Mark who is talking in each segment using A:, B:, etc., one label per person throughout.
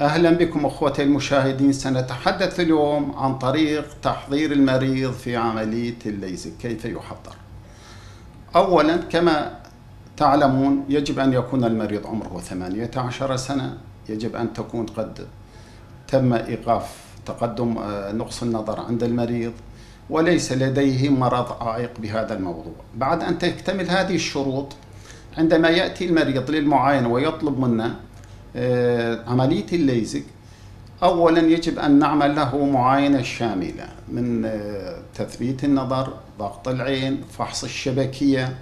A: أهلا بكم أخوتي المشاهدين. سنتحدث اليوم عن طريق تحضير المريض في عملية الليزك كيف يحضر؟ أولا كما تعلمون يجب أن يكون المريض عمره 18 سنة. يجب أن تكون قد تم إيقاف تقدم آه، نقص النظر عند المريض وليس لديه مرض عائق بهذا الموضوع. بعد أن تكتمل هذه الشروط عندما يأتي المريض للمعاينة ويطلب منا عملية الليزك. أولا يجب أن نعمل له معاينة شاملة من آه، تثبيت النظر ضغط العين فحص الشبكية.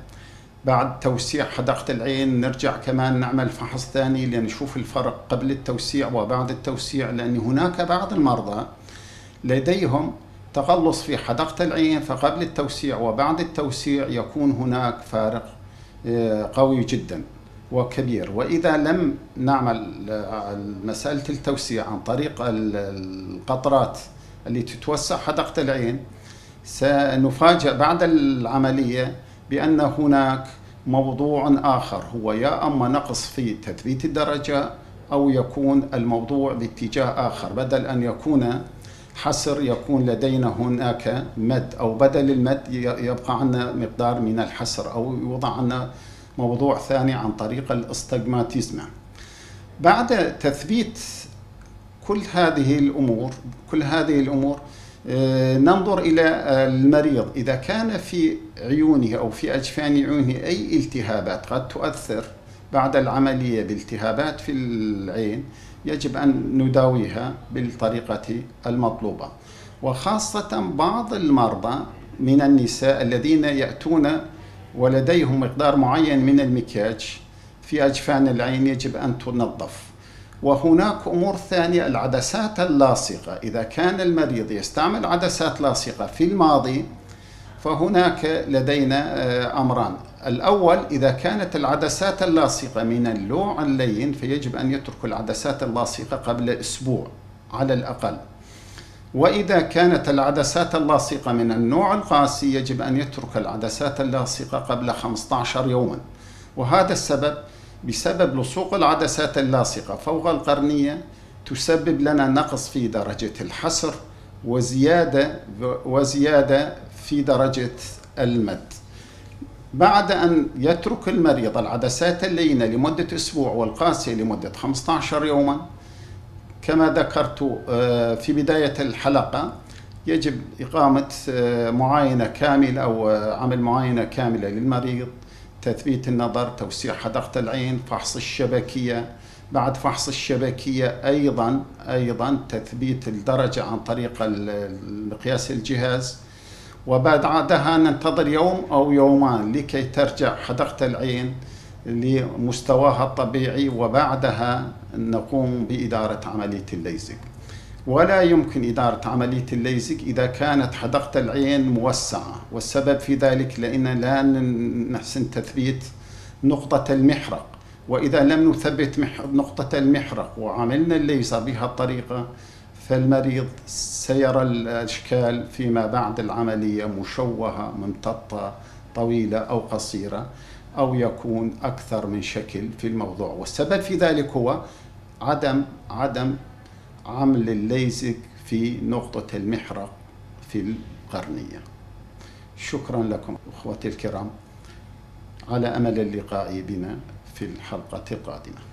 A: بعد توسيع حدقة العين نرجع كمان نعمل فحص ثاني لنشوف الفرق قبل التوسيع وبعد التوسيع لأن هناك بعض المرضى لديهم تقلص في حدقة العين فقبل التوسيع وبعد التوسيع يكون هناك فارق آه، قوي جدا. وكبير. وإذا لم نعمل مسألة التوسيع عن طريق القطرات اللي تتوسع حدقة العين سنفاجأ بعد العملية بأن هناك موضوع آخر هو يا أما نقص في تثبيت الدرجة أو يكون الموضوع باتجاه آخر. بدل أن يكون حصر يكون لدينا هناك مد أو بدل المد يبقى عندنا مقدار من الحصر أو يوضع عندنا موضوع ثاني عن طريق الاستجماتيزما بعد تثبيت كل هذه الأمور كل هذه الأمور آه، ننظر إلى المريض. إذا كان في عيونه أو في أجفان عيونه أي التهابات قد تؤثر بعد العملية بالتهابات في العين يجب أن نداويها بالطريقة المطلوبة. وخاصة بعض المرضى من النساء الذين يأتون ولديهم مقدار معين من المكياج في أجفان العين يجب أن تنظف. وهناك أمور ثانية العدسات اللاصقة. إذا كان المريض يستعمل عدسات لاصقة في الماضي فهناك لدينا آه، أمران. الأول إذا كانت العدسات اللاصقة من اللوع اللين فيجب أن يترك العدسات اللاصقة قبل أسبوع على الأقل. وإذا كانت العدسات اللاصقة من النوع القاسي يجب أن يترك العدسات اللاصقة قبل 15 يوما. وهذا السبب بسبب لصوق العدسات اللاصقة فوق القرنية تسبب لنا نقص في درجة الحصر وزيادة وزيادة في درجة المد. بعد أن يترك المريض العدسات اللينة لمدة أسبوع والقاسية لمدة 15 يوما كما ذكرت آه، في بداية الحلقة يجب إقامة آه، معاينة كاملة أو آه، عمل معاينة كاملة للمريض تثبيت النظر توسيع حدقة العين فحص الشبكية. بعد فحص الشبكية أيضا أيضا تثبيت الدرجة عن طريق مقياس الجهاز. وبعدها ننتظر يوم أو يومان لكي ترجع حدقة العين. لمستواها الطبيعي وبعدها نقوم بإدارة عملية الليزك ولا يمكن إدارة عملية الليزك إذا كانت حدقة العين موسعة والسبب في ذلك لأن لا نحسن تثبيت نقطة المحرق. وإذا لم نثبت نقطة المحرق وعملنا الليزر بها الطريقة فالمريض سيرى الأشكال فيما بعد العملية مشوهة ممتطة طويلة أو قصيرة. أو يكون أكثر من شكل في الموضوع. والسبب في ذلك هو عدم عدم عمل الليزك في نقطة المحرق في القرنية. شكرا لكم أخوتي الكرام. على أمل اللقاء بنا في الحلقة القادمة.